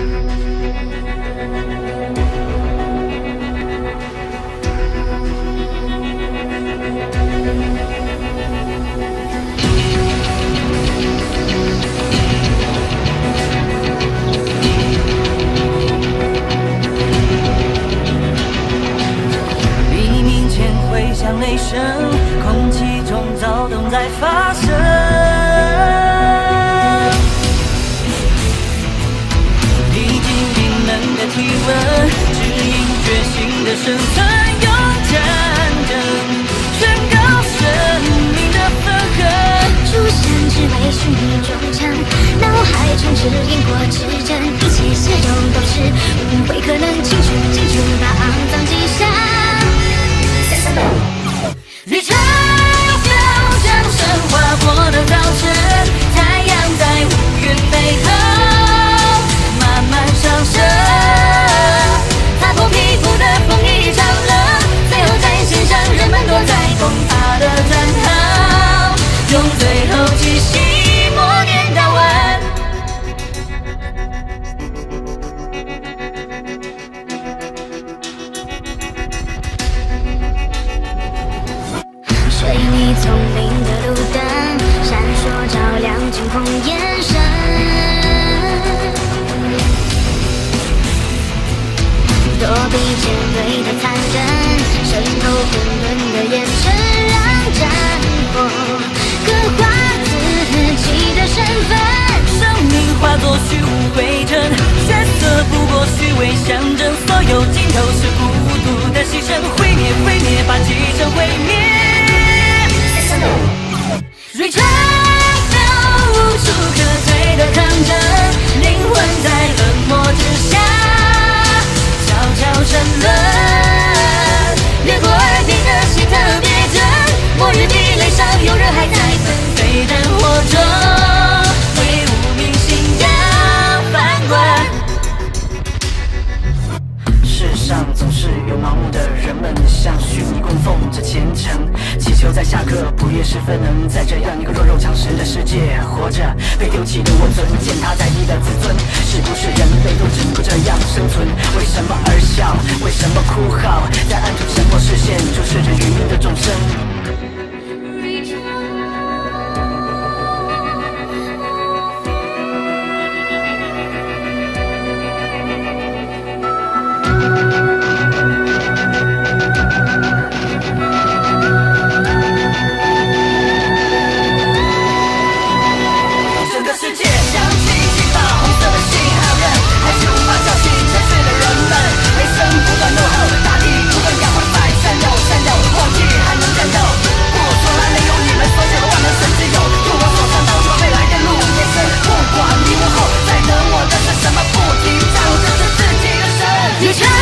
黎明前回响雷声，空气中躁动在发生。生存，用战争宣告生命的分合。出现只为寻你忠诚，脑海中指引过指针，一切始终都是误会，可能青春丛林的路灯，闪烁照亮惊恐眼神。躲避尖锐的残忍，渗透混沌的眼神，虔诚，祈求在下个不夜时分，能在这样一个弱肉强食的世界活着。被丢弃的我尊，践踏在你的自尊，是不是人类都只能这样生存？为什么而笑？为什么哭号？在暗中沉默视线，注视着芸芸的众生。 유산